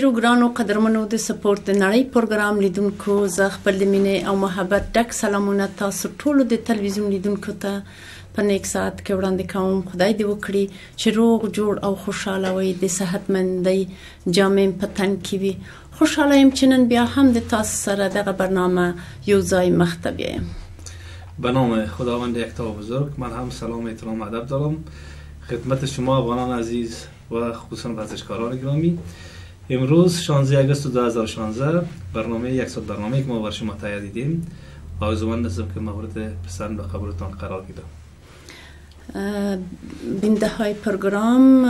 ډیرو ګرانو قدرمنو د سپورت د نړۍ پروګرام لیدونکو زه خپل د مینې او محبت ډک سلامونه تاسو ټولو د تلویزیون لیدونکو ته په نیک سات کې وړاندې کوم. خدای دې وکړي چې روغ جوړ او خوشاله وي د صحتمندۍ جامع پتن کې وي. خوشاله يم چې نن بیا هم د تاسو سره دغه برنامه یو ځای مختبه یم به نام خداوند یکتا بزرگ. من هم سلام احترام ادب دارم. خدمت شما افغانان عزیز و خصوصا ورزشکاران گرامی امروز 16 اگست 2016 برنامه یک سال برنامه که ما بر شما تهیه دیدیم آرزومند هستم که مورد پسند و قبولتان قرار گیرم. بینده های پروگرام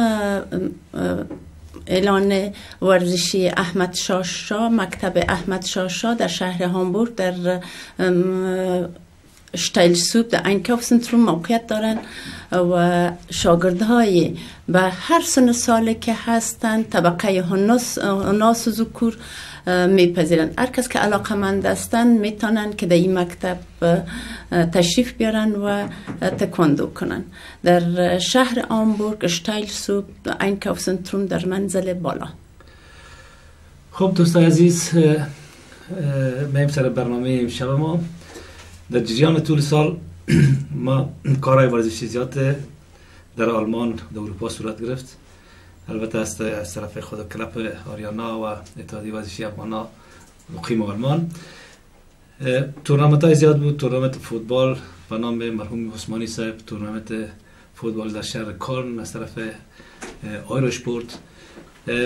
اعلان ورزشی احمد شاشا مکتب احمد شاشا در شهر هامبورگ در Steilshoop در Einkaufszentrum موقعیت دارند و شاگردهای به هر سن ساله که هستند طبقه اناث و ذکور میپذیرند. هر کس که علاقه مند هستند می‌تونن که در این مکتب تشریف بیارن و تکواندو کنن در شهر هامبورگ Steilshoop Einkaufszentrum در منزل بالا. خب دوستان عزیز میایم سر برنامه امشب ما. در جریان طول سال ما کارهای ورزشی زیاد در آلمان در اروپا صورت گرفت. البته از, طرف خود کلپ آریانا و اتحادیه ورزشی افغانا مقیم آلمان. تورنمنت های زیاد بود. تورنمنت فوتبال به نام مرحوم عثمانی صاحب. تورنمنت فوتبال در شهر کلن از طرف Eurosport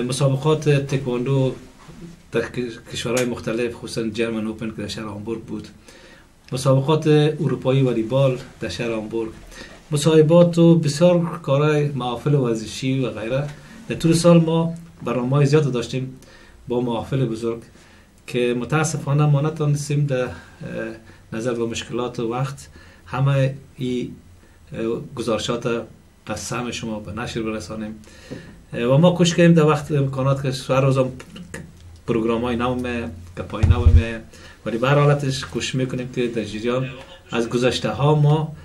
مسابقات تکواندو در کشورهای مختلف خصوصا جرمن اوپن که در شهر هامبورگ بود. مسابقات اروپایی والیبال در شهر هامبورگ مصاحبات و بسیار کارهای محافل ورزشی و غیره. در طول سال ما برنامه زیاد داشتیم با محافل بزرگ که متاسفانه ما نتونستیم در نظر به مشکلات و وقت همه این گزارشات قسم شما به نشر برسانیم. و ما کش کردیم در وقت امکانات که سوار روزم پروگرام های نو نو می ولی به حالتش کش می‌کنیم که در جریان از گذشته ها ما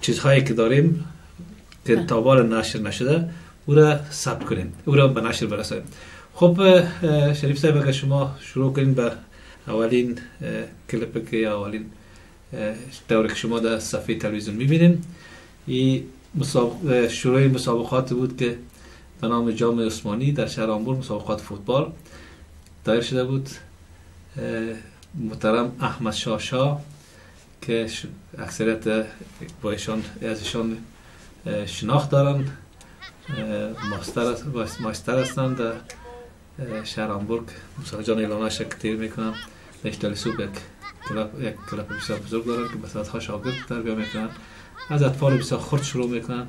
چیزهایی که داریم که تابال نشر نشده او را ثبت کنیم. او را به نشر برسانیم. خب شریف صاحب اگر شما شروع کنیم به اولین کلیپ که یا اولین دوره که شما در صفحه تلویزیون می‌بینیم این مسابق... شروع مسابقات بود که به نام جام عثمانی در شهر آمبور مسابقات فوتبال دایر شده بود. محترم احمد شاشا که اکثریت با ایشان از ایشان شناخت دارن ماستر هستند. در شهر هامبورگ موسیقی جان اعلانش تیر می‌کنم. اشتالی سوپ یک کلاب یک کلاب بسیار بزرگ دارن که به ها شاگرد تربیه می‌کنن از اطفال بسیار خرد شروع می‌کنن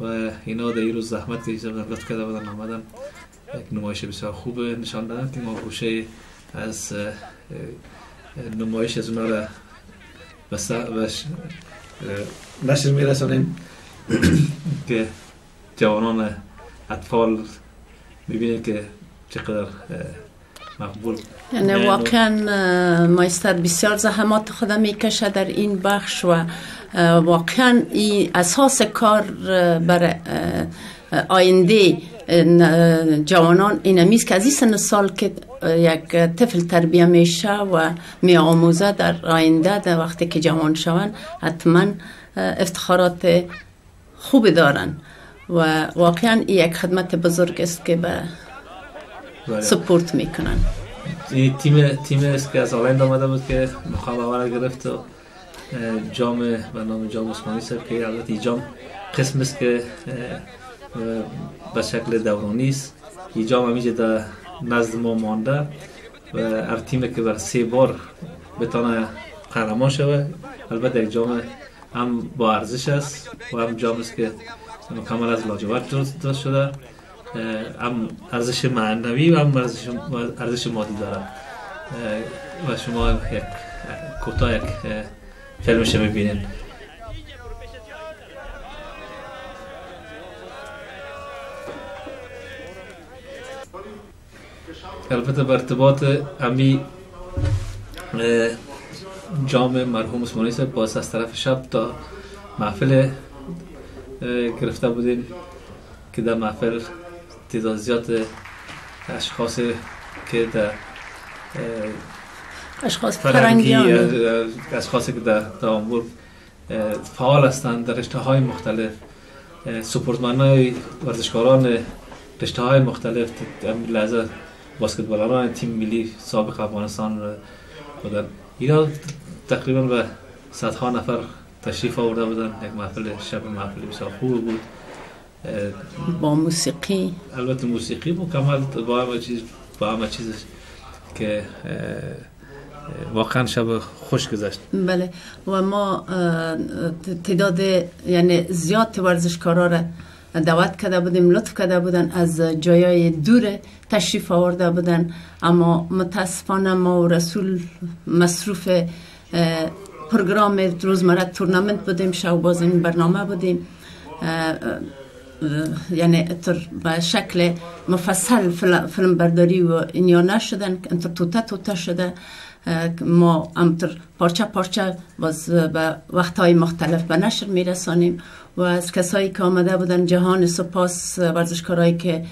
و اینا در این روز زحمت که لطف کرده بودن آمدن. یک نمایش بسیار خوب نشان دادن که ما گوشه از نمایش از اونا را نشر میرسانیم. که جوانان اطفال می‌بینید که چقدر مقبول. یعنی واقعا مایستر بسیار زحمات خود می‌کشه در این بخش و واقعا این اساس کار بر آینده جوانان این که از این سن سال که یک طفل تربیه میشه و می آموزه در آینده در وقتی که جوان شوند حتما افتخارات خوب دارن. و واقعا این یک خدمت بزرگ است که به سپورت می‌کنن. تیم تیم است که از آلند آمده بود که مقام اول گرفت و جام به نام جام عثمانی سر که البته جام قسم است که به شکل دورانی است. این جام همیشه در نزد ما مانده و هر تیم که بر سه بار بتانه قهرمان شوه البته یک جام هم با ارزش است و هم جام است که مکمل از لاجورد درست شده. هم ارزش معنوی و هم ارزش مادی داره و شما یک کوتاه یک فیلمش می‌بینید البته به ارتباط امی جام مرحوم عثمانی صاحب باز از طرف شب تا محفل گرفته بودیم که در محفل تعداد زیاد اشخاصی که در اشخاص فرنگیان. اشخاصی که در امور فعال هستند در رشته های مختلف سپورتمن های ورزشکاران رشته های مختلف لحظه باسکتبالران تیم ملی سابق افغانستان بودن اینا تقریبا به صدها نفر تشریف آورده بودن یک محفل شب محفل بسیار خوب بود. با موسیقی؟ البته موسیقی مکمل با همه چیز با همه چیزش که واقعا شب خوش گذشت. بله. و ما تعداد یعنی زیاد ورزشکارا را دعوت کرده بودیم لطف کرده بودن از جایای دور تشریف آورده بودن. اما متاسفانه ما و رسول مصروف پروگرام روزمره تورنمنت بودیم شو باز برنامه بودیم. یعنی به شکل مفصل فل- فیلم برداری و اینیا نشدن انتر توته توته شده. ما امتر پارچه پارچه باز به وقتهای مختلف به نشر میرسانیم. و از کسایی که آمده بودن جهان سپاس ورزشکارایی که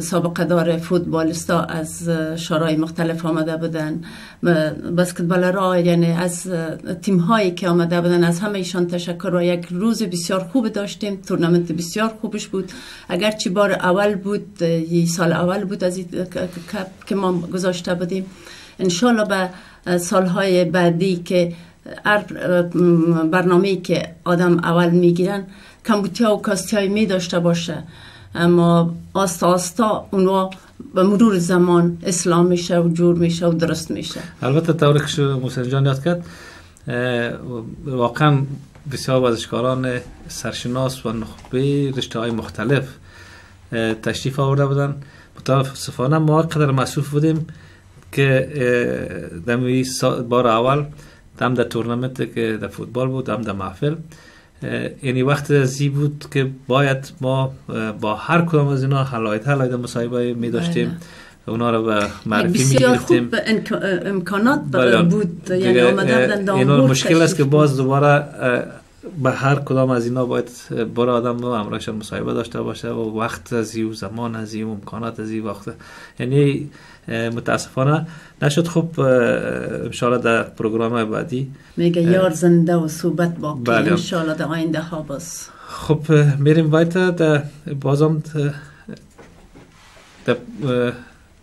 سابقه دار فوتبالستا از شورای مختلف آمده بودن. بسکتبالرها یعنی از تیم هایی که آمده بودن از همه ایشان تشکر و یک روز بسیار خوب داشتیم. تورنمنت بسیار خوبش بود. اگرچه بار اول بود یه سال اول بود از کپ که ما گذاشته بودیم. انشالله به سالهای بعدی که هر برنامه که آدم اول می‌گیرن کمبوتی ها و کاستی های می داشته باشه. اما آستا آستا اونها به مرور زمان اسلام میشه و جور میشه و درست میشه. البته طوری که محسن جان یاد کرد واقعا بسیار ورزشکاران سرشناس و نخبه رشته های مختلف تشریف آورده بودن. متاسفانه ما قدر مصروف بودیم که دمی بار اول هم در تورنمنت که در فوتبال بود هم در محفل. یعنی وقت ازی بود که باید ما با هر کدام از اینا حلاید حلاید مصاحبه می داشتیم. اونا رو به معرفی می گرفتیم. امکانات بله. بود یعنی آمده اینا مشکل است که باز دوباره به هر کدام از اینا باید بار آدم با همراهشان مصاحبه داشته باشه و وقت از و زمان از و امکانات از وقت. یعنی متاسفانه نشد. خوب اه، انشاءالله در پروگرام بعدی میگه یار زنده و صحبت باقی. بله. انشالله در آینده ها باز. خب میریم وایتا. در بازم در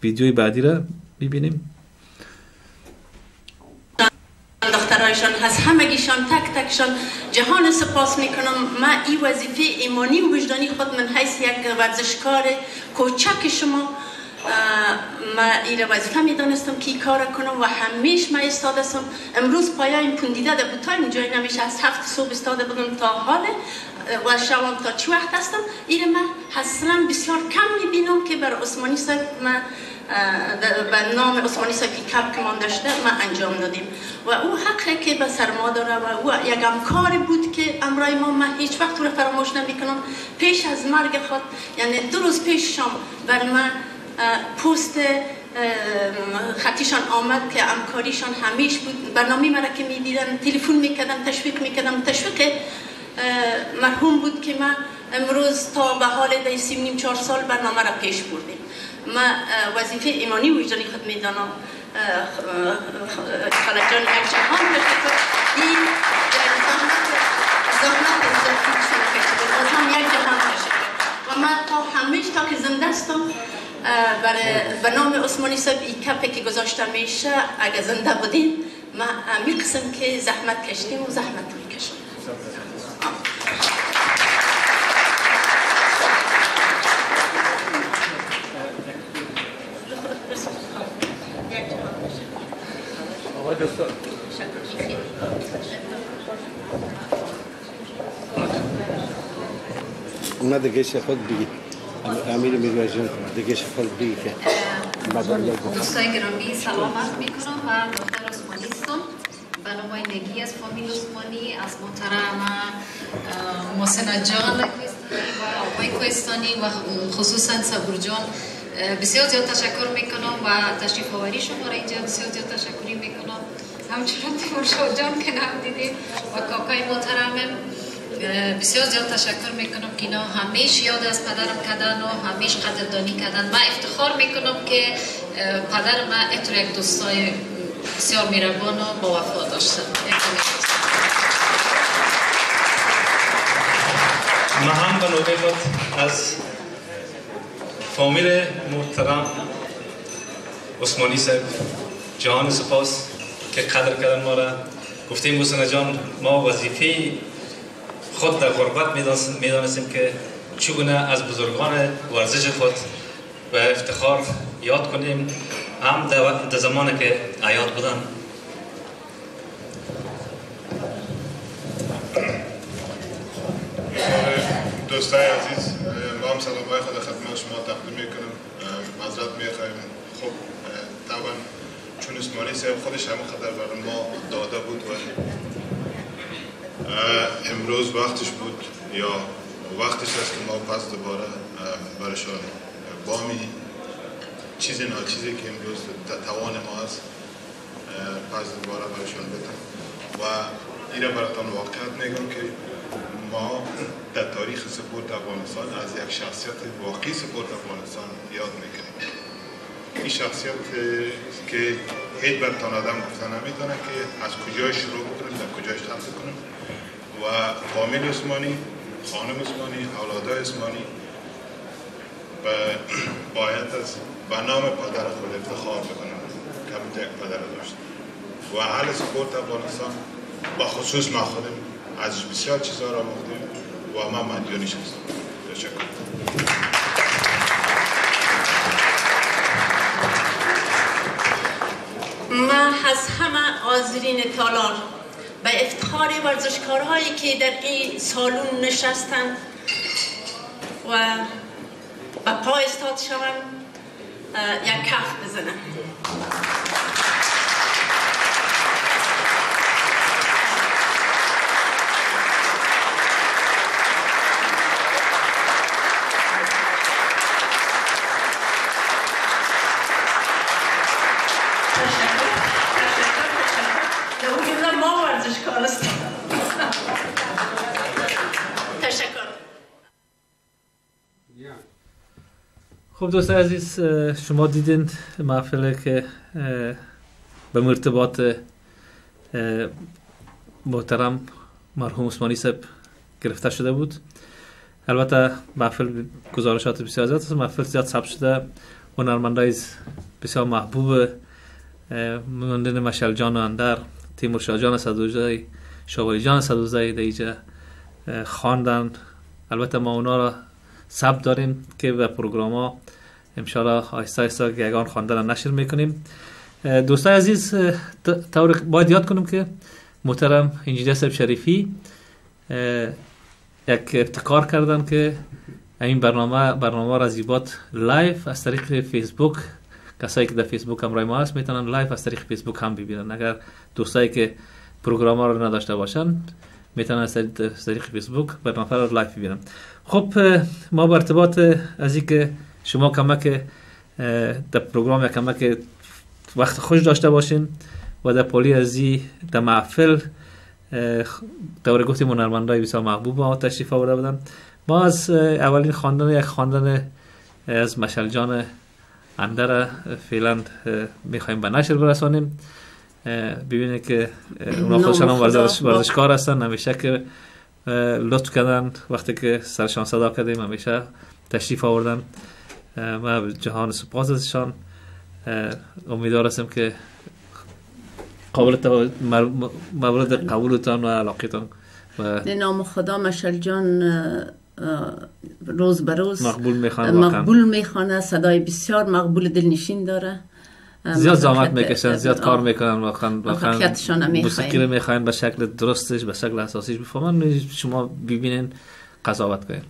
ویدیوی بعدی را ببینیم دخترایشان از همگیشان تک تکشان جهان سپاس می‌کنم. من این وظیفه ایمانی و وجدانی خود من حیث یک ورزشکار کوچک شما. من این وظیفه می‌دانستم که این کار کنم و همیش من استاد هستم. امروز پایه این پوندیده در بوتایم جای نمیشه از هفت صبح استاده بودم تا حال و شوام تا چی وقت هستم. این من اصلا بسیار کم می‌بینم که بر عثمانی صاحب من به نام عثمانی صاحب که کپ که من داشته من انجام دادیم. و او حقه که به سر ما داره و او یک همکار بود که امرای ما من هیچ وقت را فراموش نمی‌کنم. پیش از مرگ خود یعنی دو روز پیش شام بر من پست خطیشان آمد که همکاریشان همیش بود. برنامه مرا که می‌دیدن تلفن می‌کردم تشویق می‌کردم تشویق مرحوم بود که من امروز تا به حال در سی و نیم چهار سال برنامه را پیش بردیم. من اه، وظیفه ایمانی و وجدانی خود می‌دانم خلجان یک جهان تشکر این زحمت اضافی کشیده بازم یک جهان و من تا همیش تا که زنده هستم اه، برای به نام عثمانی صاحب این کپی که گذاشته میشه اگه زنده بودین من همین قسم که زحمت کشیدیم و زحمت می‌کشم اونا دیگه خود بگی ام- امیر میروز جان دیگه خود بگی که دوستای گرامی سلام عرض می‌کنم. و دختر عثمانی هستم. به نمایندگی از فامیل عثمانی از محترم محسن جان و آقای کوهستانی و خصوصا صبور جان. بسیار زیاد تشکر می‌کنم و تشریف آوری شما را اینجا بسیار زیاد تشکری می‌کنم. همچنان تیمور جان که دیدیم و کاکای محترمم. بسیار زیاد تشکر می‌کنم که اینا همیش یاد از پدرم کردن و همیش قدردانی کردن. من افتخار می‌کنم که پدر من اتر یک دوستای بسیار میربان و با وفا داشتم ما هم به بود از فامیل محترم عثمانی صاحب جهان سپاس که قدر کردن ما را. گفتیم حسین جان ما وظیفه خود در غربت می‌دانستیم که چگونه از بزرگان ورزش خود و افتخار یاد کنیم. هم در زمانی که عیاد بودن. دوستای عزیز ما هم سلام های خود خدمت شما تقدیم می‌کنم. مذرت می‌خوایم. خب طبعا چون اسمانی صاحب خودش همه خطر برای ما داده بود و امروز وقتش بود یا وقتش است که ما پس دوباره برشان بامی چیز ناچیزی که امروز توان ما است پس دوباره برشان بدم و این را براتان واقعیت میگم که ما در تاریخ سپورت افغانستان از یک شخصیت واقعی سپورت افغانستان یاد می‌کنیم. این شخصیت که هیچ بر تان آدم گفتن نمی‌تونه که از کجای شروع بکنیم در کجای ختم کنیم. و فامیل اسمانی خانم اسمانی اولادای اسمانی باید از به پدر خود افتخار بکنم. که یک پدر داشت. و اهل سپورت افغانستان با خصوص ما خودم از بسیار چیزها را مختیم و ما مدیونیش هستم. تشکر. من از همه آزرین تالار به افتخار ورزشکارهایی که در این سالون نشستن و پا استاد شوند یک کف بزنم. خب دوست عزیز شما دیدین محفل که به مرتبات محترم مرحوم عثمانی صاحب گرفته شده بود. البته محفل گزارشات بسیار زیاد است. محفل زیاد ثبت شده. هنرمندای بسیار محبوب مانند مشل جان اندر تیمور شاه جان صدوزای شاوری جان صدوزای در اینجا خواندن. البته ما اونا را ثبت داریم که به پروگرام ها امشالا آیستا آیستا یگان خواندن نشر می‌کنیم. دوستای عزیز طور باید یاد کنم که محترم انجینیر صاحب شریفی یک ابتکار کردن که این برنامه برنامه را زیبات live از طریق فیسبوک کسایی که در فیسبوک همرای ما هست می‌تونن live از طریق فیسبوک هم ببینن. اگر دوستایی که پروگرام رو نداشته باشن می‌تونن از طریق فیسبوک برنامه را لایف ببینن. خب ما به ارتباط از که شما کمک در پروگرام کمک وقت خوش داشته باشین و در پولی ازی در محفل دوره گفتیم هنرمندای بسیار محبوب ما تشریف آورده بودن. ما از اولین خواندن یک خواندن از مشل جان اندر فعلا می‌خوایم به نشر برسانیم. ببینه که اونا خودشان هم ورزشکار هستن. همیشه که لطف کردن وقتی که سرشان صدا کردیم همیشه تشریف آوردن ما جهان سپاس ازشان. امیدوار هستم که قابل مورد قبولتان و علاقتان و نام خدا مشل جان روز به روز مقبول می‌خوانه مقبول می‌خوانه صدای بسیار مقبول دلنشین داره. زیاد زحمت می‌کشن زیاد کار می‌کنن واقعا واقعا موسیقی رو می‌خواین به شکل درستش به شکل اساسیش بفهمن شما ببینین قضاوت کنین.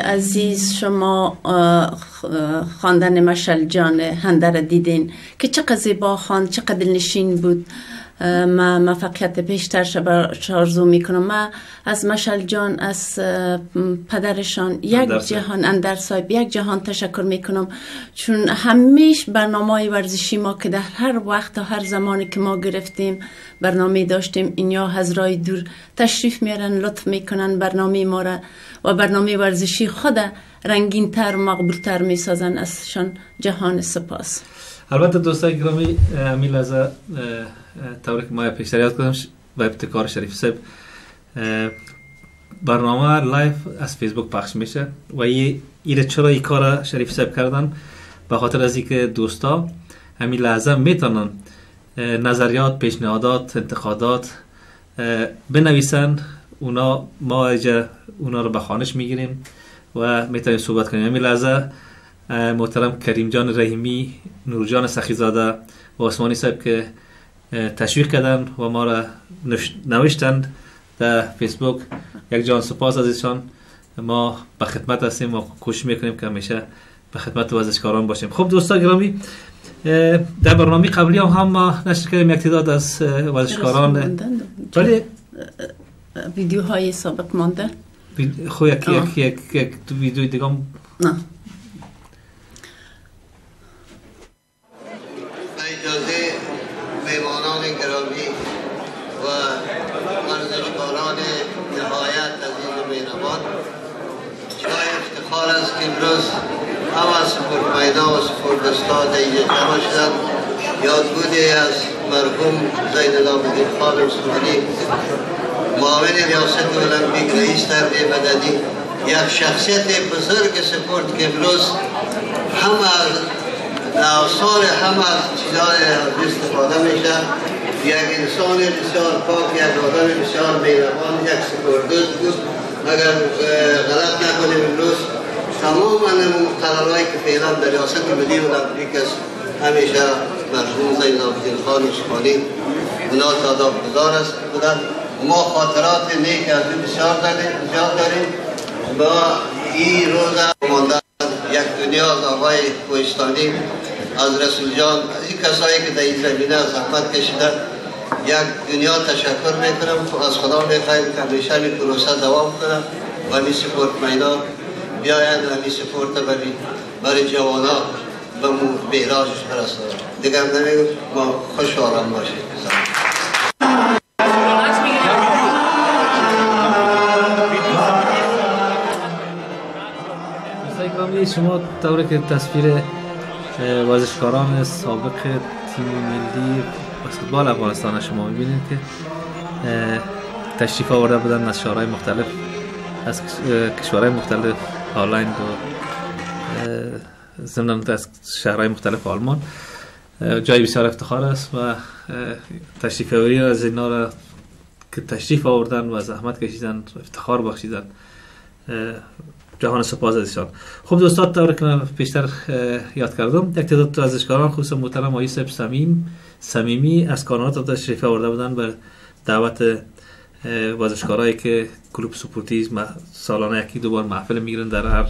عزیز شما خواندن مشل جان هنده دیدین که چقدر زیبا خواند چقدر دلنشین بود. ما موفقیت بیشتر آرزو می‌کنم. ما از مشل جان از پدرشان یک جهان اندر صاحب یک جهان تشکر می‌کنم. چون همیش برنامه ورزشی ما که در هر وقت و هر زمانی که ما گرفتیم برنامه داشتیم اینیا از رای دور تشریف میارن لطف می‌کنن برنامه ما را و برنامه ورزشی خود رنگین تر مقبول تر می‌سازن. ازشان جهان سپاس. البته دوستای گرامی امیل از طوری که ما پیشتر یاد کردم و ابتکار شریف صاحب. برنامه live از فیسبوک پخش میشه و این چرا این کار شریف صاحب کردن؟ به خاطر از اینکه دوستا همین لحظه می‌تونن نظریات پیشنهادات انتقادات بنویسن. اونا ما اونا رو به خانش می‌گیریم و می‌تونیم صحبت کنیم. همین لحظه محترم کریم جان رحیمی نورجان سخیزاده و عثمانی صاحب که تشویق کردن و ما را نوشتند در فیسبوک. یک جان سپاس از ایشان ما به خدمت هستیم و کوشش می‌کنیم که همیشه به خدمت ورزشکاران باشیم. خب دوستان گرامی در برنامه قبلی هم, هم ما نشر کردیم یک تعداد از ورزشکاران. ولی ویدیوهای سابق مانده؟ خب یک یک یک یک ویدیو دیگه نه. امروز هم از میدان و سپورت استاد اینجا جمع شدن یادبودی از مرحوم زید العابدین خان عثمانی معاون ریاست المپیک رئیس تربیه بدنی یک شخصیت بزرگ سپورت که امروز هم از آثار هم از چیزهای استفاده میشه. یک انسان بسیار پاک یک آدم بسیار مهربان یک سپردوست بود. اگر غلط نکنیم امروز؟ تمام قرارهایی که فعلا در ریاست ملی المپیک است همیشه مرحوم زین العابدین خان عثمانی اونا تعداد گذار است. بودن ما خاطرات نیک از بسیار داریم با این روز ماندن یک دنیا از آقای کوهستانی از رسول جان از این کسایی که در این زمینه زحمت کشیدن یک دنیا تشکر می‌کنم. از خدا می‌خوایم که همیشه این پروسه دوام کنم. و این سپورت میدان بیاید همی سپورت برای برای جوانا به بیراجش برسانم دیگر نمیگم ما خوش آرام باشیم. شما طوری که تصویر ورزشکاران سابق تیم ملی بسکتبال افغانستان شما می‌بینید که تشریف آورده بودن از شهرهای مختلف از کشورهای مختلف. هالند و ضمن از شهرهای مختلف آلمان. جای بسیار افتخار است و تشریف آوری از اینا را که تشریف آوردن و زحمت کشیدن افتخار بخشیدن جهان سپاس ازشان. خب دوستان طور که پیشتر یاد کردم یک تعداد ورزشکاران خصوصا محترم آقای صاحب سمیم صمیمی از کانادا تشریف آورده بودن به دعوت ورزشکارایی که کلوب سپورتیز سالانه یکی دو بار محفل می‌گیرن در هر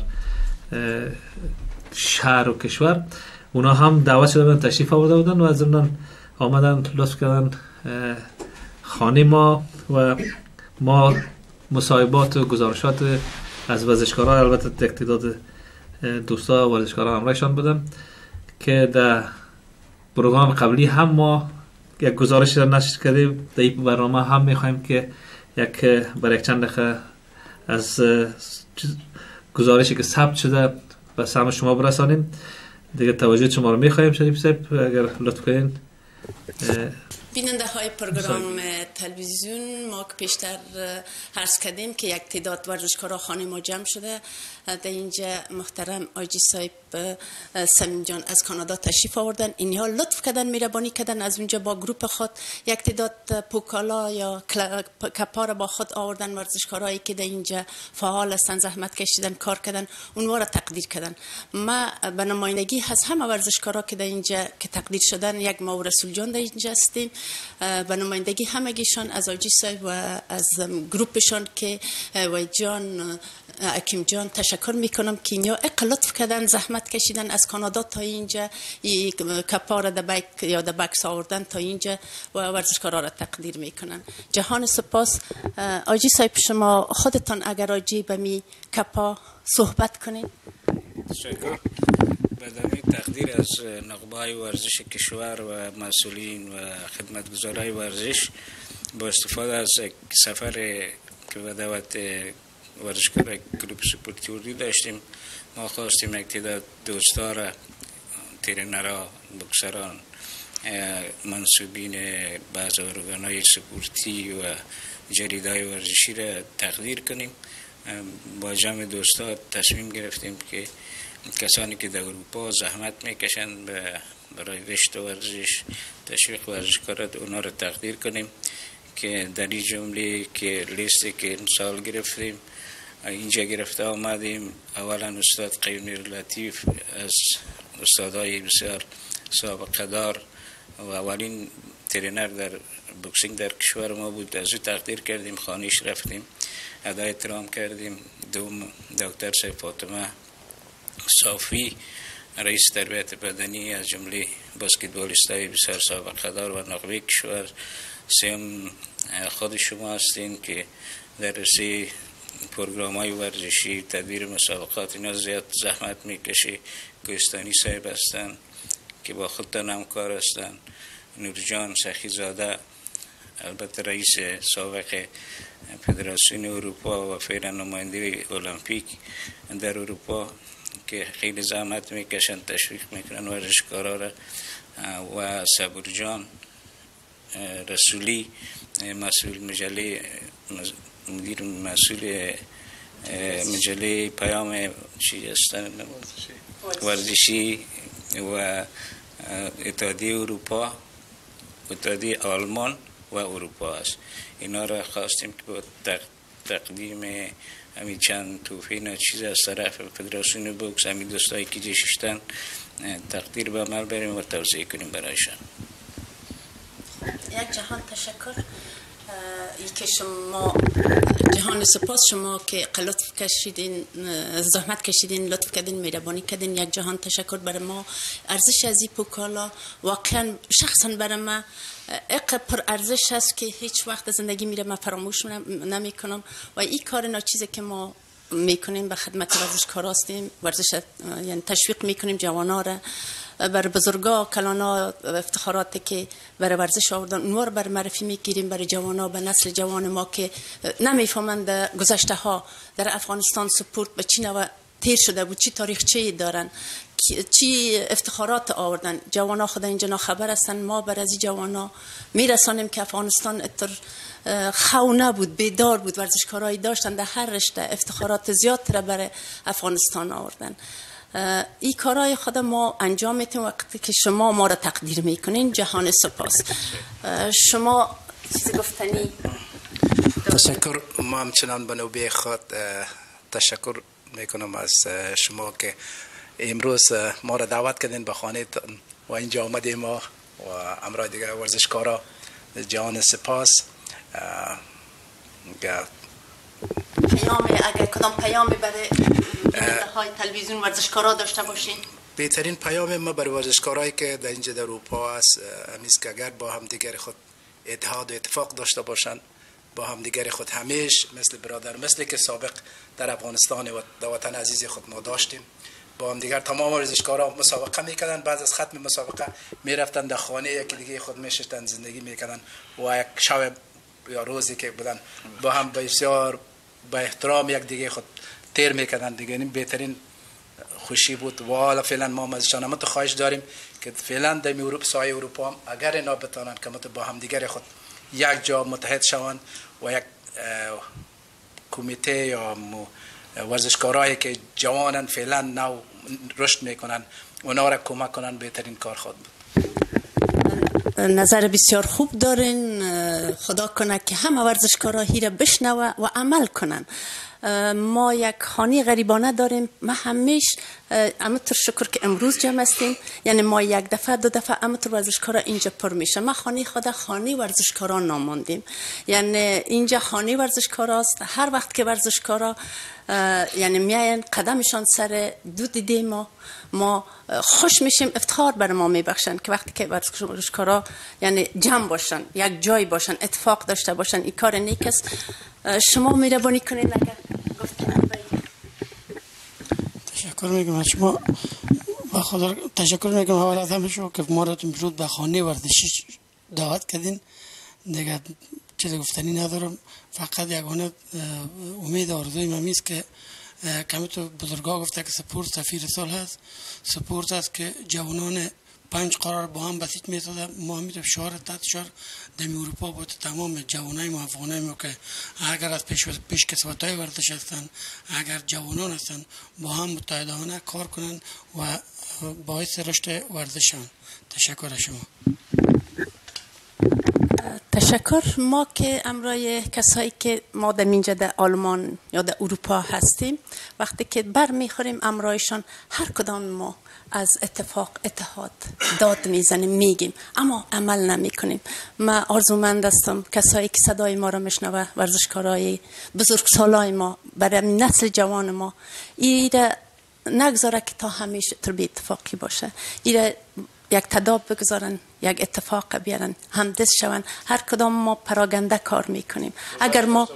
شهر و کشور. اونا هم دعوت شده بودن تشریف آورده بودن و از آمدن لطف کردن خانه ما و ما مصاحبات و گزارشات از ورزشکارا البته تعداد دوستا ورزشکارا همراهشان بودن که در پروگرام قبلی هم ما یک گزارش را نشر کردیم. در این برنامه هم می‌خوایم که یک برای یک چند دقیقه از گزارشی که ثبت شده به سهم شما برسانیم. دیگه توجه شما رو می‌خوایم شریف صاحب اگر لطف کنین. بیننده های پروگرام تلویزیون ما که پیشتر حرس کردیم که یک تعداد ورزشکارا خانه ما جمع شده. در اینجا محترم آجی صاحب سمین جان از کانادا تشریف آوردن. اینها لطف کردن میربانی کردن از اونجا با گروپ خود یک تعداد پوکالا یا کپار با خود آوردن ورزشکارایی که در اینجا فعال هستن زحمت کشیدن کار کردن اونها را تقدیر کردن. ما به نمایندگی هست همه ورزشکارا که در اینجا که تقدیر شدن یک ما رسول جان در اینجا هستیم. به نمایندگی همگیشان از آجی صاحب و از گروپشان که و جان اکیم جان تشکر می‌کنم که اینجا اق لطف کردن زحمت کشیدن از کانادا تا اینجا. ای کپار در بک یا در بکس آوردن تا اینجا و ورزشکارا را تقدیر می‌کنن. جهان سپاس. آجی صاحب شما خودتان اگر آجی به می کپا صحبت کنین. تشکر. بدمی تقدیر از نخبه های ورزش کشور و مسئولین و خدمتگزارای ورزش با استفاده از سفر که به دعوت ورزشکار کلوب سپورتی اردو داشتیم ما خواستیم یک تعداد دوستا را ترینرها بکسران منسوبین بعض ارگان های سپورتی و جریدای ورزشی را تقدیر کنیم با جمع دوستا تصمیم گرفتیم که کسانی که در اروپا زحمت می‌کشند برای رشد ورزش تشویق ورزشکارات اونا رو تقدیر کنیم که در این جمله که لیستی که امسال گرفتیم اینجا گرفته آمدیم اولا استاد قیمیر لطیف از استادای بسیار سابقه دار و اولین ترینر در بوکسینگ در کشور ما بود. از او تقدیر کردیم خانیش رفتیم ادای احترام کردیم. دوم دکتر سید فاطمه صافی رئیس تربیت بدنی از جمله باسکتبالیست های بسیار سابقه دار و نقبه کشور. سیم خود شما هستین که در رسی پروگرام های ورزشی تدبیر مسابقات اینا زیاد زحمت می‌کشی. کوهستانی صاحب هستن که با خودتان همکار هستن. نورجان سخی زاده البته رئیس سابق فدراسیون اروپا و فعلا نماینده المپیک در اروپا که خیلی زحمت می‌کشن تشویق می‌کنن ورزشکارا را. و صبور جان رسولی مسئول مجله مدیر مسئول مجله پیام چی هستن؟ ورزشی و اتحادیه اروپا اتحادیه آلمان و اروپا است. اینا را خواستیم که با تقدیم همین چند توفیه ناچیز از طرف فدراسیون بوکس همین دوستایی که جششتن تقدیر به عمل بریم و توضیح کنیم برایشان. یک جهان تشکر. که شما جهان سپاس شما که لطف کشیدین زحمت کشیدین لطف کردین مهربانی کردین یک جهان تشکر برای ما ارزش از این پوکالا واقعا شخصا برای ما اق پر ارزش است که هیچ وقت زندگی میره من فراموش نمی کنم و این کار ناچیزه که ما می‌کنیم به خدمت ورزشکار هستیم ورزش یعنی تشویق می‌کنیم جوانا را بر بزرگا کلانا افتخاراتی که برای ورزش آوردن. اونها رو بر معرفی می‌گیریم برای جوانا به نسل جوان ما که نمی‌فهمند گذشته ها در افغانستان سپورت به چی نوع تیر شده بود چی تاریخچه دارن چی افتخارات آوردن. جوانا خدا اینجا خبر هستن. ما بر از جوانا میرسانیم که افغانستان اتر خونه بود بیدار بود ورزشکارایی داشتن در هر رشته افتخارات زیاد را برای افغانستان آوردن. این کارهای خود ما انجام میتیم وقتی که شما ما را تقدیر می‌کنین جهان سپاس. شما چیزی گفتنی؟ تشکر. ما همچنان به نوبه خود تشکر می‌کنم از شما که امروز ما را دعوت کردین به خانه و اینجا آمدیم ما و امرای دیگه ورزشکارا جهان سپاس. پیام اگر کدام پیامی برای های تلویزیون ورزشکارا داشته باشین. بهترین پیام ما برای ورزشکارایی که در اینجا در اروپا است همیست که اگر با هم دیگر خود اتحاد و اتفاق داشته باشند. با هم دیگر خود همیش مثل برادر مثل که سابق در افغانستان و وطن عزیز خود ما داشتیم. با هم دیگر تمام ورزشکارا مسابقه می‌کردن بعد از ختم مسابقه می‌رفتن در خانه یکی دیگه خود میشستن زندگی می‌کردن و یک شب یا روزی که بودن با هم بسیار با احترام یک دیگه خود تیر می‌کردن دیگه. این بهترین خوشی بود. و حالا فعلا ما ازشان هم خواهش داریم که فعلا در اروپا سایه اروپا هم اگر اینا بتانن که با هم دیگر خود یک جا متحد شوند و یک کمیته یا ورزشکارایی که جوانن فعلا نو رشد می‌کنن اونا را کمک کنن بهترین کار خود بود. نظر بسیار خوب دارین خدا کنه که همه ورزشکارا هیره بشنوه و عمل کنن. ما یک خانی غریبانه داریم. ما همیش اما تر شکر که امروز جمع هستیم. یعنی ما یک دفعه دو دفعه اما تر ورزشکارا اینجا پر میشه. ما خانی خود خانی ورزشکارا ناماندیم. یعنی اینجا خانی ورزشکاراست. هر وقت که ورزشکارا یعنی میاین قدمشان سر دو دیده ما ما خوش میشیم. افتخار بر ما میبخشن که وقتی که ورزشکارا یعنی جمع باشن یک جای باشن اتفاق داشته باشن این کار نیک است. شما میربانی کنین اگر تشکر میگم شما با خدا تشکر میگم حوالا همه شما که ما را به خانه ورزشی دعوت کردین. دیگه چیز گفتنی ندارم. فقط یگانه امید آرزوی ممیست که کمی تو بزرگا گفته که سپورت سفیر سال هست. سپورت است که جوانان پنج قرار با هم بسیج میتاده ما می‌تونیم شهر تحت در اروپا بود. تمام جوانای ما افغانای ما که اگر از پیش پیش کسبت های ورزش هستن اگر جوانان هستن با هم متحدانه کار کنن و باعث رشد ورزشان. تشکر شما. تشکر ما که امرای کسایی که ما در اینجا در آلمان یا در اروپا هستیم وقتی که بر می‌خوریم امرایشان هر کدام ما از اتفاق اتحاد داد می‌زنیم میگیم. اما عمل نمی کنیم ما آرزومند هستم کسایی که صدای ما را میشنوه ورزشکارای بزرگ سالای ما برای نسل جوان ما ایره نگذاره که تا همیشه تربی اتفاقی باشه. ایره یک تداب بگذارن یک اتفاق بیارن همدست شون هر کدام ما پراگنده کار می‌کنیم. اگر ما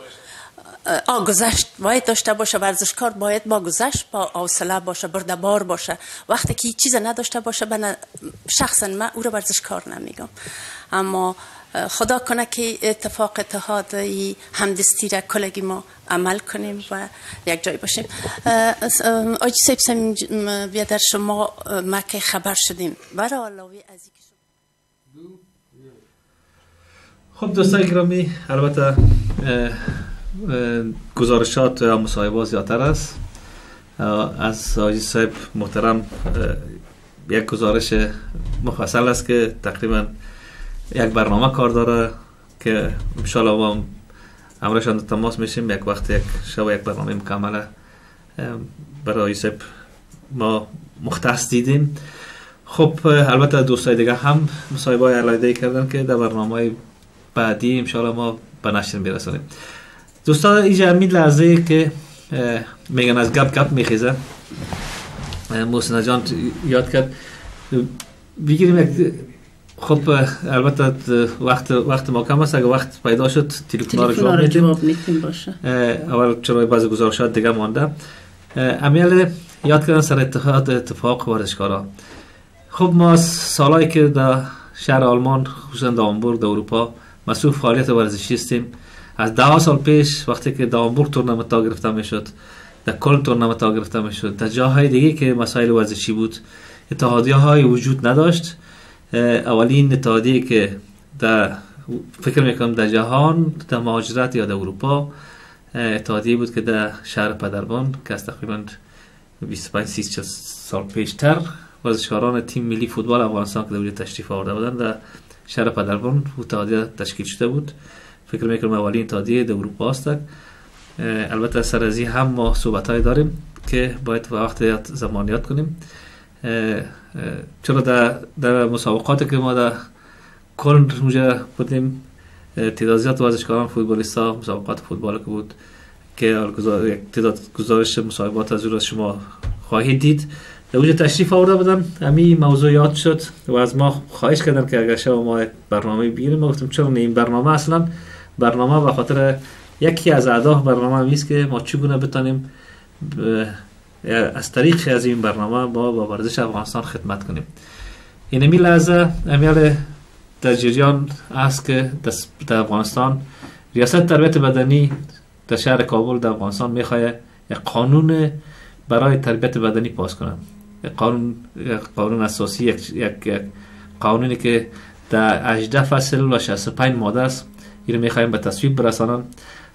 گذشت باید داشته باشه ورزشکار باید با گذشت با حوصله باشه بردبار باشه. وقتی که چیز نداشته باشه بنا شخصا من او رو ورزشکار نمیگم. اما خدا کنه که اتفاق اتحاد همدستی را کلگی ما عمل کنیم و یک جای باشیم. آجی سیب سمین بیادر شما ما که خبر شدیم. برای علاوه از خب دوستای گرامی البته گزارشات یا مصاحبه زیادتر است. از آجی صاحب محترم یک گزارش مفصل است که تقریبا یک برنامه کار داره که انشاءالله با امرشان تماس میشیم. یک وقت یک شب یک برنامه مکمله برای سب ما مختص دیدیم. خب البته دوستای دیگه هم مصاحبه های علایده کردن که در برنامه بعدی انشاءالله ما به نشر برسانیم دوستان اینجا همین لحظه که میگن از گپ گپ میخیزه. موسینا جان یاد کرد. بگیریم یک خب البته وقت وقت ما کم است. اگه وقت پیدا شد تلفن رو جواب میتیم باشه. اول چرا بعضی گزارشات دیگه مانده امیل یاد کردن سر اتحاد اتفاق ورزشکارا خب ما سالایی که در شهر آلمان خصوصا در در اروپا مسئول فعالیت ورزشی هستیم. از ده سال پیش وقتی که در آمبورگ تورنمنت ها گرفته می‌شد در کل تورنمنت ها گرفته می‌شد در جاهای دیگه که مسائل ورزشی بود اتحادیه های وجود نداشت. اولین اتحادیه که در فکر می‌کنم در جهان در مهاجرت یا در اروپا اتحادیه بود که در شهر پدربان که از تقریبا 25 30 سال پیشتر ورزشکاران تیم ملی فوتبال افغانستان که در تشریف آورده بودن در شهر پدربان اتحادیه تشکیل شده بود. فکر می‌کنم اولین اتحادیه در اروپا است. البته سر از هم ما صحبت داریم که باید وقت زمانیات کنیم. چرا در, در مسابقات که ما در کل اونجا بودیم تعداد زیاد ورزشکاران فوتبالیستا مسابقات فوتبال که بود که تعداد گزارش مسابقات از از شما خواهید دید. در اونجا تشریف آورده بودم همین موضوع یاد شد و از ما خواهش کردن که اگر شما ما برنامه بگیریم ما گفتم چرا این برنامه؟ اصلا برنامه به خاطر یکی از اهداف برنامه میست که ما چگونه بتانیم از طریق از این برنامه با با ورزش افغانستان خدمت کنیم. این می لحظه امیال در جریان است که در افغانستان ریاست تربیت بدنی در شهر کابل در افغانستان می‌خواه یک قانون برای تربیت بدنی پاس کنم یک قانون یک قانون اساسی یک, یک, قانونی که در 18 فصل و 65 ماده است. این می‌خوایم به تصویب برسانن.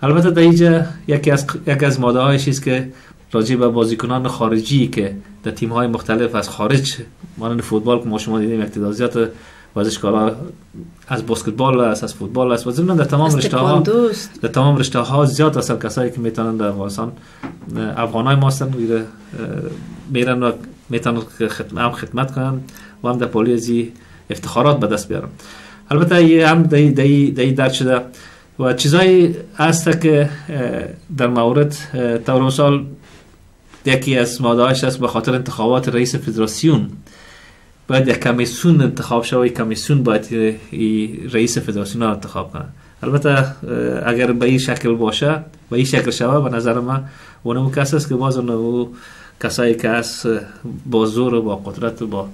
البته در اینجا یکی از یک از ماده هایش است که راجع به بازیکنان خارجی که در تیم های مختلف از خارج مانند فوتبال که ما شما دیدیم اقتدازیات ورزشکارا از بسکتبال است از فوتبال است و ضمن در تمام رشته ها. در تمام رشته ها زیاد هستن کسایی که می‌تونن در افغانستان افغان های ما هستن میرن و می‌تونن هم خدمت کنن و هم در پولی از این افتخارات به دست بیارن البته یه هم دی دی دی درد شده و چیزایی هست که در مورد طور مثال یکی از مادهاش است به خاطر انتخابات رئیس فدراسیون. باید یک کمیسیون انتخاب یک کمیسیون باید رئیس فدراسیون را انتخاب کنه البته اگر به این شکل باشه به این شکل شود به نظر من اونم کس است که باز اونو کسایی که از با زور و با قدرت و با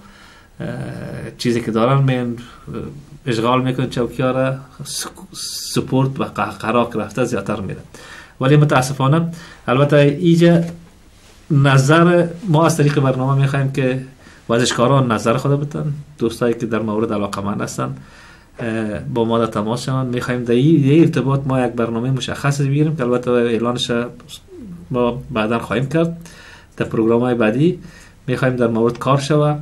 چیزی که دارن من اشغال می‌کنن چوکیاره سپورت و که رفته زیادتر میره. ولی متاسفانه البته ایجا نظر ما از طریق برنامه می‌خوایم که ورزشکاران نظر خود بتن دوستایی که در مورد علاقه من هستن با ما در تماس شوند. می‌خوایم در این ارتباط ما یک برنامه مشخص بگیریم که البته اعلانش ما بعدا خواهیم کرد. در پروگرام های بعدی می‌خوایم در مورد کار شود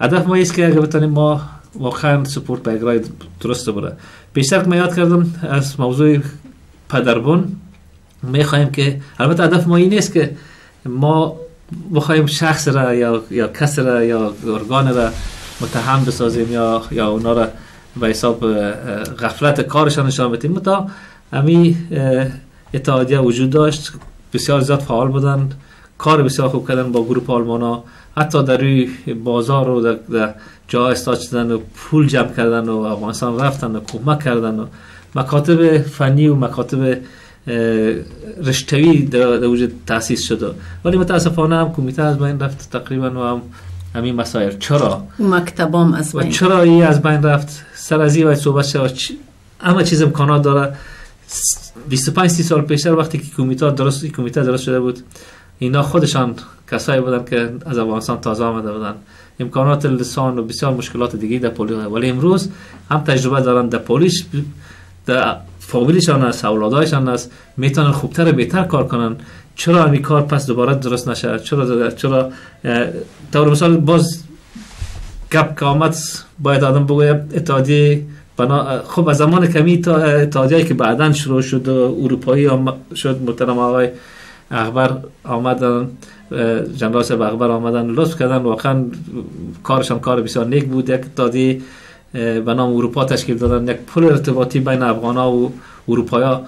هدف ما است که اگر بتونیم ما واقعا سپورت به راه درست بره بیشتر که یاد کردم از موضوع پدربون می‌خوایم که البته هدف ما این نیست که ما بخوایم شخص را یا یا کس را یا ارگان را متهم بسازیم یا یا اونا را به حساب غفلت کارشان نشان بدیم. تا امی اتحادیه وجود داشت بسیار زیاد فعال بودن کار بسیار خوب کردن با گروپ آلمانا. حتی در روی بازار و در, در جا استاد شدن و پول جمع کردن و افغانستان رفتن و کمک کردن و مکاتب فنی و مکاتب رشتوی در وجود تاسیس شده. ولی متاسفانه هم کمیته از بین رفت تقریبا و هم همین مسائل چرا؟ مکتبام از و بین. چرا این از بین رفت؟ سر از این صحبت شد. همه چیز امکانات داره. س- 25 30 سال پیشتر وقتی که کمیته درست کمیته درست شده بود اینا خودشان کسایی بودن که از افغانستان تازه آمده بودن. امکانات لسان و بسیار مشکلات دیگه در پولی ولی امروز هم تجربه دارن. در پولیش در فامیلیشان است اولادایشان است می‌تونن خوبتر و بهتر کار کنن. چرا همین کار پس دوباره درست نشه؟ چرا چرا اه، طور مثال باز گپ آمد باید آدم بگویم اتحادیه بنا خب از زمان کمی تا اتحادیه که بعدا شروع شد و اروپایی آم- شد محترم آقای اخبر آمدن جنرال صاحب اخبر آمدن لطف کردن واقعا کارشان کار بسیار نیک بود. یک اتحادیه به نام اروپا تشکیل دادن. یک پل ارتباطی بین افغان ها و اروپایا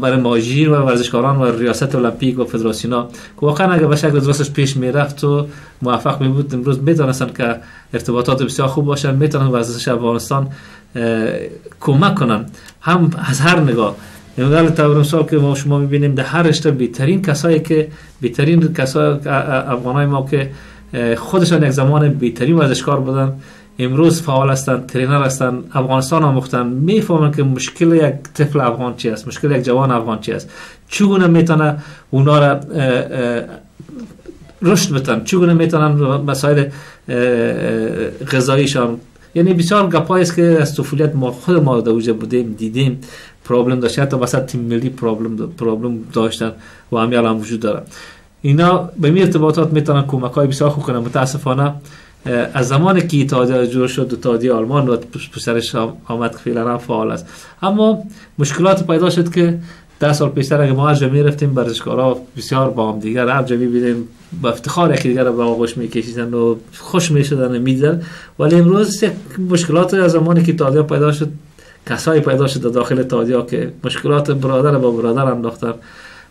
برای ماجرین و ورزشکاران و ریاست المپیک و فدراسیونا که واقعا اگر به شکل درستش پیش می‌رفت و موفق می بود امروز می‌تونستن که ارتباطات بسیار خوب باشن می‌تونن ورزش افغانستان کمک کنن. هم از هر نگاه. مثال طور مثال که ما شما می‌بینیم در هر رشته بهترین کسایی که بهترین کسای افغانای ما که خودشان یک زمان بهترین ورزشکار بودن. امروز فعال هستند ترینر هستند افغانستان آموختن می‌فهمن که مشکل یک طفل افغان چی است مشکل یک جوان افغان چی است. چگونه می‌تونه اونا را رشد بتن؟ چگونه می‌تونن مسائل غذاییشان؟ یعنی بسیار گپایی است که از طفولیت ما خود ما در بودیم دیدیم پرابلم داشت. حتی وسط تیم ملی پرابلم پرابلم داشتن و همین الان وجود داره. اینا به می ارتباطات می‌تونن کمک های بسیار خوب کنن. متاسفانه از زمان که اتحادیه جور شد اتحادیه آلمان و پسرش آمد که فعلا هم فعال است. اما مشکلات پیدا شد که ده سال پیشتر اگه ما هر جا می‌رفتیم ورزشکارا بسیار با هم دیگر هر جا می‌بینیم با افتخار یکی دیگر به آغوش میکشیدن و خوش می‌شدن و ولی امروز مشکلات از زمانی که اتحادیه پیدا شد کسایی پیدا شد در داخل اتحادیه که مشکلات برادر با برادر انداختن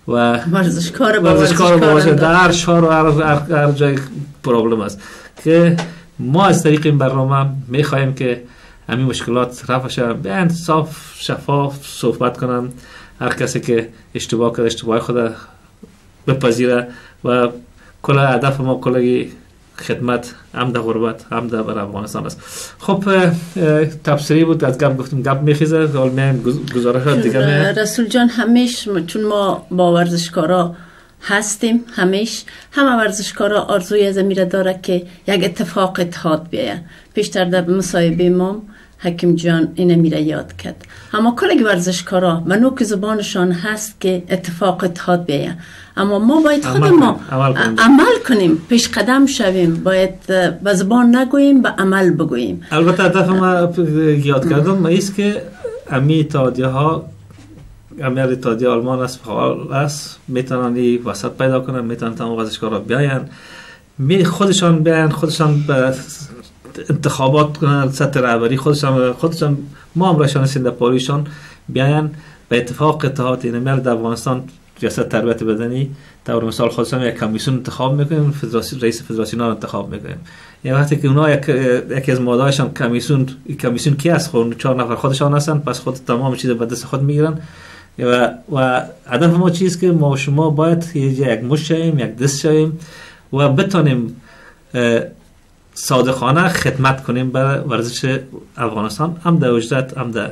و ورزشکار با ورزشکار انداخت. در هر شهر و هر, هر جای پرابلم است. که ما از طریق این برنامه می‌خواهیم که همین مشکلات رفع شه. به انصاف شفاف صحبت کنن. هر کسی که اشتباه کرده اشتباه خود بپذیره و کل هدف ما کل خدمت هم در غربت هم در بر افغانستان است. خب تبصری بود. از گپ گفتیم گپ میخیزه. حال میایم گزارش دیگه رسول جان همیش چون ما با ورزشکارا هستیم همیش. همه ورزشکارا آرزوی از میره داره که یک اتفاق اتحاد بیایه پیشتر در مصاحبه ما حکیم جان اینه میره یاد کرد. اما کل ورزشکارا منو که زبانشان هست که اتفاق اتحاد بیه اما ما باید خود عمل ما کنیم. عمل. عمل کنیم. پیش قدم شویم. باید به زبان نگوییم به عمل بگوییم. البته هدف ما یاد کردم ما ایست که امی اتحادیه ها امی اتحادیه آلمان است. فعال است. می‌تونن این وسط پیدا کنن. می‌تونن تمام ورزشکارا بیاین. می خودشان بیاین. خودشان به انتخابات کنن. سطح رهبری خودشان خودشان ما هم رشان سنده پاریشان بیاین. به اتفاق اتحاد این مل در افغانستان ریاست تربیت بدنی طور مثال خودشان یک کمیسیون انتخاب می‌کنیم. رئیس فدراسیون رو انتخاب می‌کنیم. یه وقتی که اونا یک یکی از مادهاشان کمیسیون کمیسیون کی است؟ خود چهار نفر خودشان هستن. پس خود تمام چیز به دست خود می‌گیرن. و و هدف ما چیست که ما شما باید یک مش شویم یک دست شویم و بتانیم صادقانه خدمت کنیم به ورزش افغانستان. هم در وجدت هم در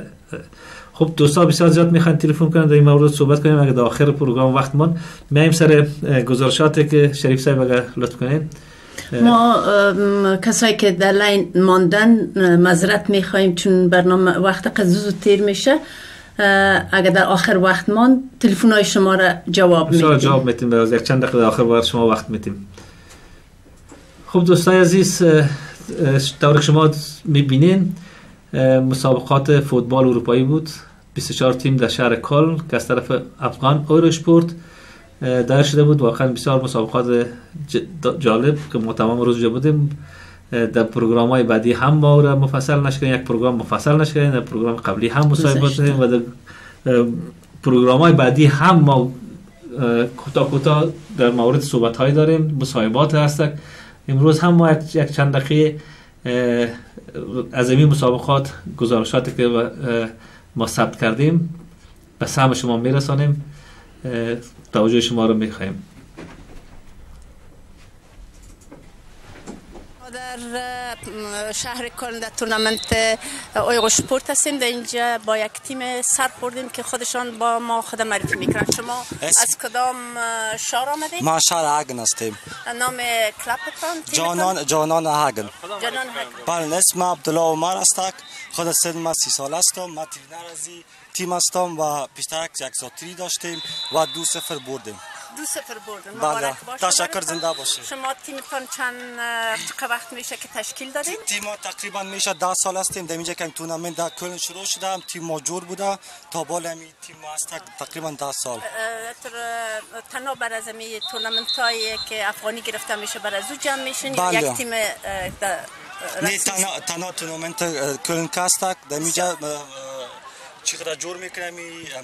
خب دوستا بسیار زیاد می‌خوان تلفن کنن در این مورد صحبت کنیم. اگه در آخر پروگرام وقت من میایم سر گزارشاتی که شریف صاحب اگر لطف کنین. ما کسایی که در لین ماندن اه، معذرت می‌خواهیم چون برنامه وقت قزوز تیر میشه. اگر در آخر وقت ماند تلفن های شما را جواب میدیم. جواب میتیم باز یک چند دقیقه در آخر بار شما وقت میتیم خب دوستای عزیز طور شما می‌بینین مسابقات فوتبال اروپایی بود. 24 تیم در شهر کلن که از طرف افغان Eurosport اه، دایر شده بود. واقعا بسیار مسابقات جالب که ما تمام روز جا بودیم. در پروگرام های بعدی هم ما را مفصل نشکنیم یک پروگرام مفصل نشکنیم در پروگرام قبلی هم. داشتیم و در پروگرام های بعدی هم ما اه، کوتاه کوتاه در مورد صحبت های داریم. مصاحبات هست امروز هم ما یک چند دقیقه از این مسابقات گزارشاتی که ما ثبت کردیم به سهم شما میرسانیم. توجه شما رو می‌خواهیم ما در اه، شهر کل در تورنمنت اویغو شپورت هستیم در اینجا با یک تیم سر خوردیم که خودشان با ما خود معرفی می‌کنن شما اسم؟ از کدام شهر آمدید؟ ما شهر هاگن هستیم نام کلپتان؟ جانان جانان هاگن جانان هک. بله اسم عبدالله عمر است خود سن ما سی سال هستم ما این تیم هستم و پیشترک یک ساتری داشتیم و دو سفر بردیم دو سفر بردن بله. مبارک باشه تشکر،. زنده باشید. شما تیمتان چند وقت میشه که تشکیل دادید؟ تیم ما تقریبا میشه ده سال هستیم در اینجا که تورنمنت در کلن شروع شده هم تیم ما جور بوده تا بالا همین تیم ما هست تقریبا ده سال تنها بر از امی تورنمنت هایی که افغانی گرفته میشه بر از او جمع میشین بله. یک تیم نه؟ تنها تنها تورنمنت کلن کاستک در اینجا چی خدا جور می‌کنم؟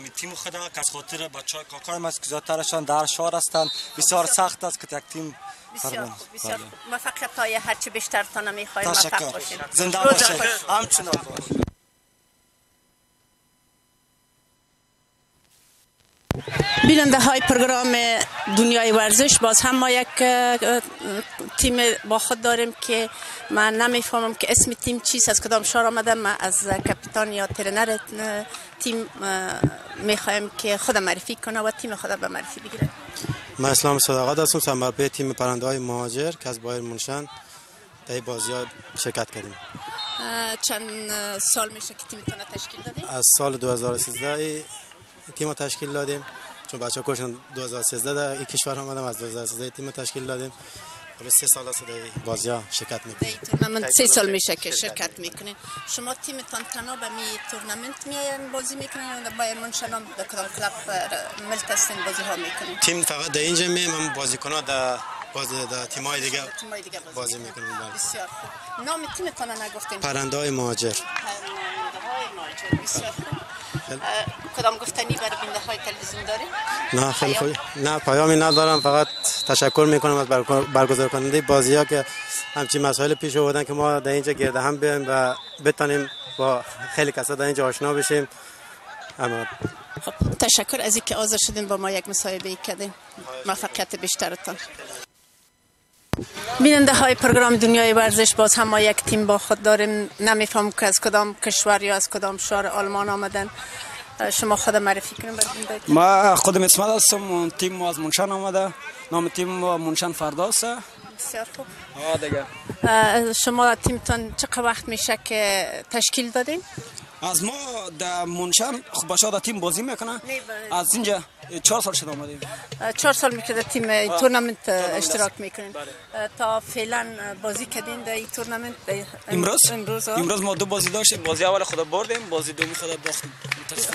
می تیم خدا که از خاطر بچه های کاکای ما که زیادترشان در شهر هستند. بسیار سخت است که یک تیم بسیار. خوب بسیار. خوب موفقیت های هرچی بیشتر تا نمی‌خوایم موفق باشید زنده باشید. همچنان. بیننده های پروگرام دنیای ورزش باز هم ما یک تیم با خود داریم که من نمی‌فهمم که اسم تیم چیست از کدام شهر آمده من از کپیتان یا ترنر تیم می‌خوایم که خود معرفی کنه و تیم خود به معرفی بگیره من اسلام صداقت هستم سرمربی تیم پرنده های مهاجر که از بایر منشن در بازی ها شرکت کردیم. چند سال میشه که تیمتان را تشکیل دادیم از سال 2013 این تیم تشکیل دادیم. چون بچه ها کشن 2013 در این کشور آمدم از 2013 تیم تشکیل دادیم. و به سه سال است در بازی ها شرکت می‌کنیم. تورنمنت سه سال میشه که شرکت می‌کنین شما تیمتان تنها به می تورنمنت میاین بازی می‌کنین یا بایر منشن هم در کدام کلاب ملک هستین بازی ها می‌کنین؟ تیم فقط در اینجا میم هم بازیکن ها در بازی در تیم های دیگه تیمای دیگه بازی, می‌کنیم بله. بسیار خوب. نام تیمتان رو نگفتین؟ پرنده های مهاجر. پرنده‌های مهاجر. بسیار خوب. کدام گفتنی برای بینده های تلویزیون داری؟ نه خیلی خوب نه پیامی ندارم فقط تشکر می‌کنم از برگ- برگزار کننده بازی ها که همچین مسائل پیش آوردن که ما در اینجا گرده هم بیایم و بتانیم با خیلی کسا در اینجا آشنا بشیم. اما خب تشکر از اینکه حاضر شدین با ما یک مصاحبه کردین. موفقیت بیشترتان. بیننده های پروگرام دنیای ورزش باز هم ما یک تیم با خود داریم. نمیفهم که از کدام کشور یا از کدام شهر آلمان آمدن. شما خود معرفی کنیم. ما خودم اسمت هستم تیم ما از منشان آمده. نام تیم ما منشان فرداس بسیار خوب. آه دیگه. شما تیمتان چقدر وقت میشه که تشکیل دادین؟ از ما در منشن خب بچه تیم بازی می‌کنن از اینجا چهار سال شده آمدیم چهار سال می‌کنه تیم تورنمنت اشتراک می‌کنین تا فعلا بازی کردین در این تورنمنت؟ امروز؟ امروز امروز ما دو بازی داشتیم. بازی اول خود بردیم بازی دومی خود باختیم.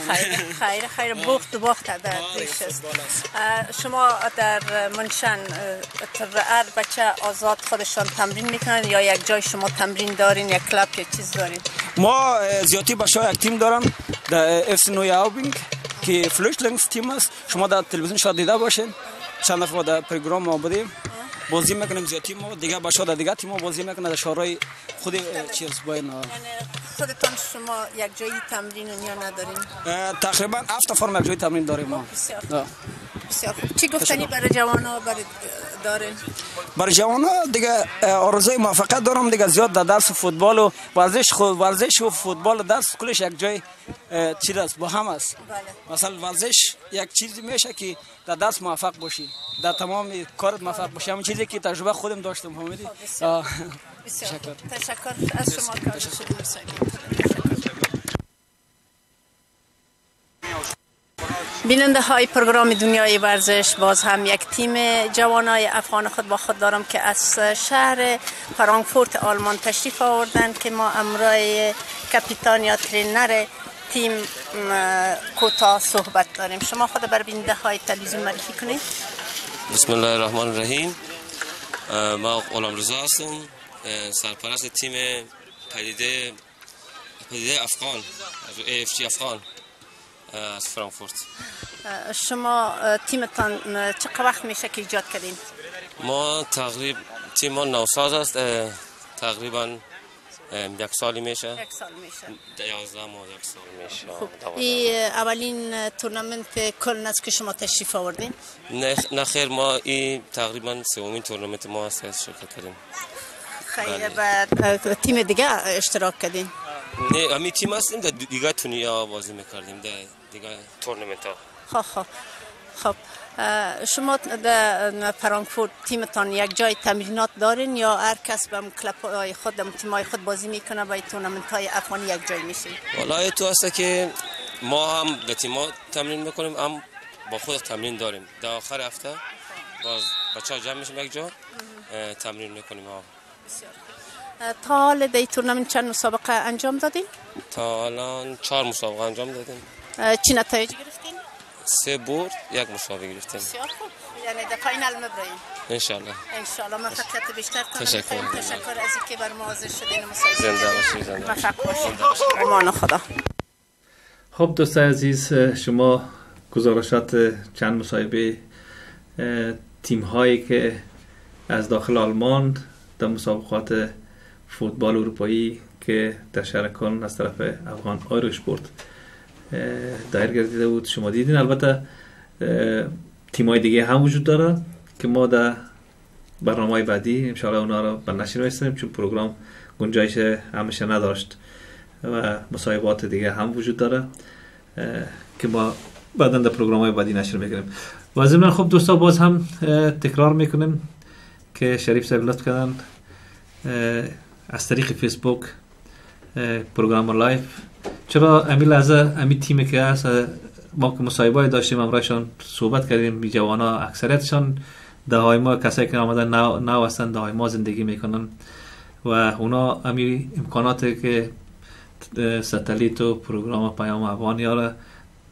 خیر خیر خیر. باخت باخت در شما در München هر بچه آزاد خودشان تمرین می‌کنن یا یک جای شما تمرین دارین یک club یا چیز دارین؟ ما زیادی بچه یک تیم دارن در اف Neuaubing که Flüchtlingsteam است. شما در تلویزیون شاید دیده باشین. چند در پروگرام ما بودیم. بازی می‌کنیم زیاد تیم دیگه بچه‌ها در دیگه تیم بازی می‌کنه. در شهرهای خود چیز باین خودتان شما یک جایی تمرین یا ندارین؟ تقریبا هفت فرم یک جایی تمرین داریم ما. بسیار خوب. چی گفتنی برای جوانا برای دارین برای جوانا دیگه آرزوی موفقیت دارم. دیگه زیاد در درس فوتبال و ورزش خود ورزش و فوتبال و درس کلش یک جای چیز است با هم است. بله. مثلا ورزش یک چیزی میشه که در درس موفق باشی. در تمام کارت موفق باشی. همین چیزی که تجربه خودم داشتم فهمیدی؟ بسیار. تشکر. از شما. کار بیننده های پروگرام دنیای ورزش باز هم یک تیم جوانای افغان خود با خود دارم که از شهر فرانکفورت آلمان تشریف آوردن که ما امرای کپیتان یا ترینر تیم کوتا صحبت داریم. شما خود بر بیننده های تلویزیون معرفی کنید. بسم الله الرحمن الرحیم. ما غلام رضا هستم سرپرست تیم پدیده پدیده افغان اف افغان. از فرانکفورت. شما تیمتان چقدر وقت میشه که ایجاد کردین؟ ما تقریب تیم ما نوساز است تقریبا یک سالی میشه. یک سال میشه. یازده ماه یک سال میشه. اولین تورنمنت کل است که شما تشریف آوردین؟ نه خیر ما این تقریبا سومین تورنمنت ما است که شرکت کردیم. خیلی بعد تیم دیگه اشتراک کردین؟ نه امی تیم هستیم دیگه Turniere بازی می‌کردیم در دیگه تورنمنت ها. خب خب. شما در فرانکفورت تیمتان یک جای تمرینات دارین یا هر کس به کلپ های خود در تیم های خود بازی می‌کنه و تورنمنت های افغانی یک جای میشه والا تو هست که ما هم در تیم تمرین می‌کنیم هم با خود تمرین داریم. در آخر هفته باز بچه ها جمع میشیم یک جا تمرین می‌کنیم ها. تا حال در تورنمنت چند مسابقه انجام دادین؟ تا الان چهار مسابقه انجام دادیم. چی نتایج گرفتین؟ سه برد یک مسابقه گرفتیم. بسیار خوب. یعنی در فاینال مبرین انشالله. انشالله موفقیت بیشتر کنم تشکر. تشکر از اینکه بر ما حاضر شدین مصاحبه زنده باشید زنده موفق باشید امان خدا. خب دوستان عزیز شما گزارشات چند مصاحبه تیم هایی که از داخل آلمان در مسابقات فوتبال اروپایی که در شهر کلن از طرف افغان آیرش برد دایر گردیده بود. شما دیدین. البته تیمای دیگه هم وجود داره که ما در برنامه های بعدی انشاءالله اونا رو بر نشر میستیم چون پروگرام گنجایش همیشه نداشت و مصاحبات دیگه هم وجود داره که ما بعدا در پروگرام های بعدی نشر می‌کنیم. و من خب دوستا باز هم تکرار می‌کنیم که شریف صاحب لطف کردن از طریق فیسبوک پروگرام live چرا امی لحظه امی تیمی که هست ما که مصاحبه داشتیم امرایشان صحبت کردیم بی جوانا اکثریتشان د Heim ا کسایی که آمدن نو, هستن د Heim ا زندگی می‌کنن و اونا امی امکاناتی که satellite و پروگرام پیام افغانی ها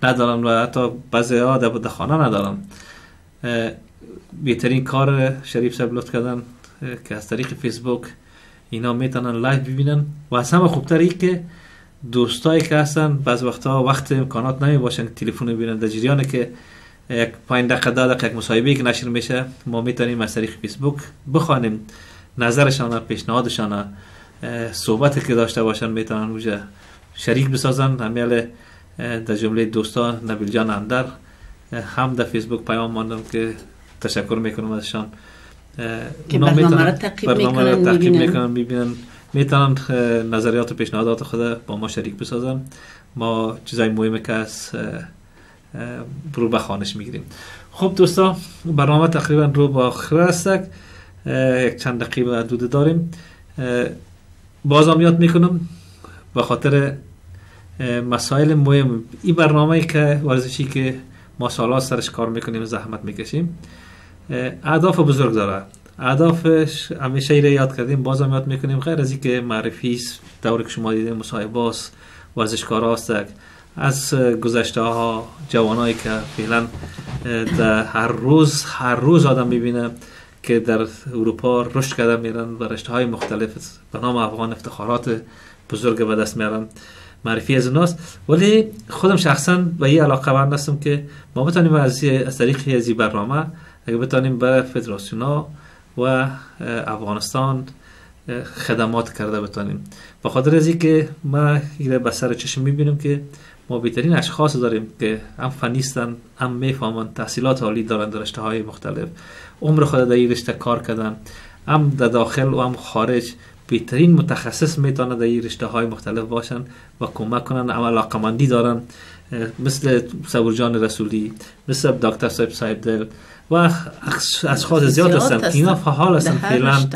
ندارن و حتی بعضی ها در خانه ندارن. بهترین کار شریف صاحب لطف کردن که از طریق فیسبوک اینا می‌تونن live ببینن. و از همه خوبتر که دوستایی که هستن بعض وقتا وقت امکانات نمی باشن که تلفن ببینن. در جریانه که یک پایین دقیقه ده دقیقه یک مصاحبه که نشر میشه ما می‌تونیم از طریق فیسبوک بخوانیم. نظرشان پیشنهادشان صحبتی که داشته باشن می‌تونن وجه شریک بسازن. همیل در جمله دوستان نبیل جان اندر هم در فیسبوک پیام ماندم که تشکر می‌کنم ازشان. که برنامه را تعقیب می‌کنن می‌بینن. می‌تونن نظریات و پیشنهادات خود با ما شریک بسازن ما چیزای مهمی که از رو به خانش می‌گیریم. خب دوستا برنامه تقریبا رو با آخر یک چند دقیقه محدود داریم. بازم یاد می‌کنم به خاطر مسائل مهم این برنامه که ورزشی که ما سالها سرش کار می‌کنیم زحمت می‌کشیم. اهداف بزرگ داره. اهدافش همیشه ایره یاد کردیم. بازم یاد می‌کنیم غیر از اینکه معرفی دوری که شما دیدیم مصاحبه ورزشکار هست از گذشته ها جوانایی که فعلا در هر روز هر روز آدم ببینه که در اروپا رشد کرده میرن و رشته های مختلف به نام افغان افتخارات بزرگ به دست میارن معرفی از اوناست. ولی خودم شخصا به این علاقه من هستم که ما بتانیم از, از طریق از برنامه اگه بتانیم به فدراسیون و افغانستان خدمات کرده بتانیم. به خاطر از که ما ایره به سر چشم می‌بینیم که ما بهترین اشخاص داریم که هم فنیستن هم می‌فهمن تحصیلات عالی دارن در های مختلف. عمر خود در این رشته کار کردن. هم در داخل و هم خارج. بهترین متخصص می‌تونه در این رشته های مختلف باشن و کمک کنن هم علاقمندی دارن. مثل جان رسولی مثل دکتر صاحب صاحب دل. و اشخاص زیاد هستن. اینا فعال هستن فعلا.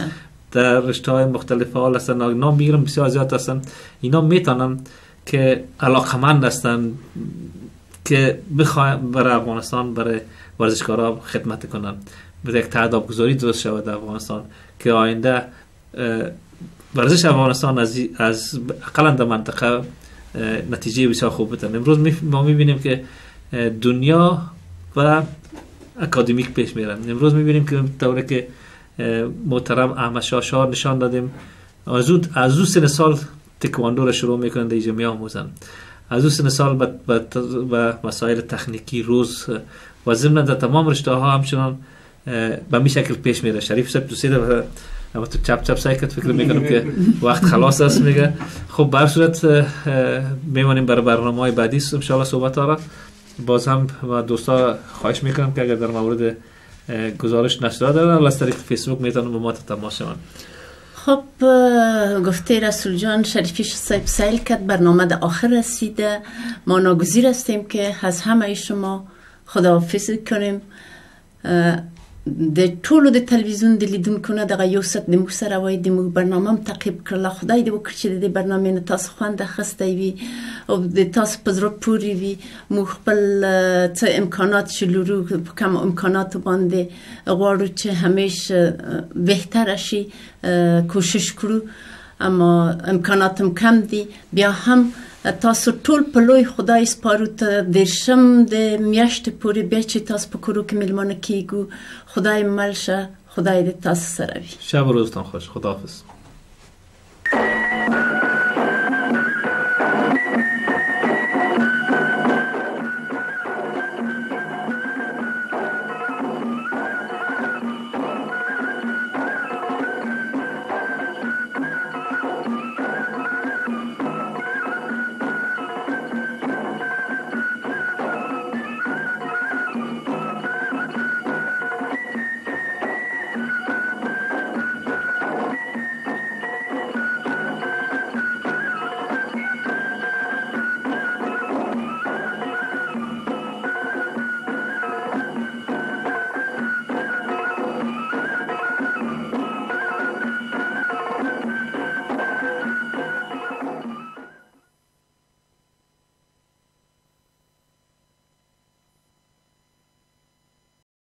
در رشته های مختلف فعال هستن. نام می‌گیرم بسیار زیاد هستن. اینا می‌تونن که علاقمند هستن که بخواهن برای افغانستان برای ورزشکارا خدمت کنن. به یک تعداد گذاری درست شود در افغانستان که آینده ورزش افغانستان از از اقلا در منطقه نتیجه بسیار خوب بتن امروز ما می‌بینیم که دنیا و اکادمیک پیش میرن امروز می‌بینیم که طوره که محترم احمد شاه نشان دادیم. از از سن سال تکواندو را شروع می‌کنن در اینجا میآموزن. از اون سن سال به مسائل تکنیکی روز و ضمن در تمام رشته ها همچنان به می شکل پیش میره. شریف صاحب تو سیده اما تو چپ چپ سعی کرد فکر می‌کنم که وقت خلاص است میگه. خب بر صورت میمانیم برای برنامه های بعدی. ان صحبت ها باز هم و دوستا خواهش می‌کنم که اگر در مورد گزارش نشده دارن از طریق فیسبوک می‌تونم به ما تماس شوند. خب گفته رسول جان شریفیش صاحب سیل کرد برنامه در آخر رسیده. ما ناگزیر هستیم که از همه شما خداحافظ کنیم. د ټولو د تلویزیون د لیدونکو نه دغه یو ست د موږ سره وای د موږ برنامه تعقیب کړل خدای دې وکړي چې د برنامه نه تاسو خوند اخسته وي او د تاسو په زړه پوري وي. موږ خپل څه امکانات شلورو په کوم امکانات باندې غواړو چې همیشه بهتر شي کوشش کړو. اما امکانات هم کم دي. بیا هم تاسو ټول په لوی خدای سپارو ته د شم د میاشت پورې بیا چې تاسو په کورو کې ملمانه کیګو خدای ملشه خدای دې تاسو سره وي. شب روزتون خوش. خداحافظ.